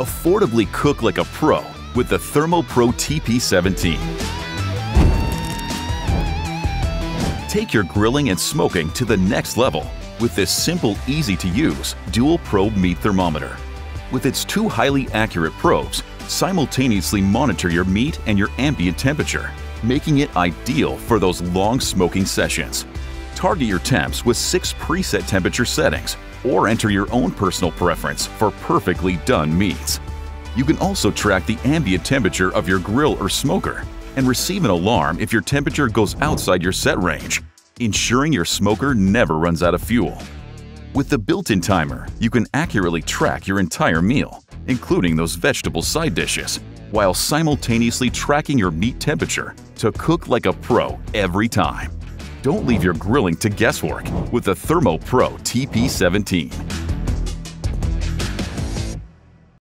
Affordably cook like a pro with the ThermoPro TP17. Take your grilling and smoking to the next level with this simple, easy to use dual probe meat thermometer. With its two highly accurate probes, simultaneously monitor your meat and your ambient temperature, making it ideal for those long smoking sessions. Target your temps with six preset temperature settings or enter your own personal preference for perfectly done meats. You can also track the ambient temperature of your grill or smoker and receive an alarm if your temperature goes outside your set range, ensuring your smoker never runs out of fuel. With the built-in timer, you can accurately track your entire meal, including those vegetable side dishes, while simultaneously tracking your meat temperature to cook like a pro every time. Don't leave your grilling to guesswork with the ThermoPro TP17.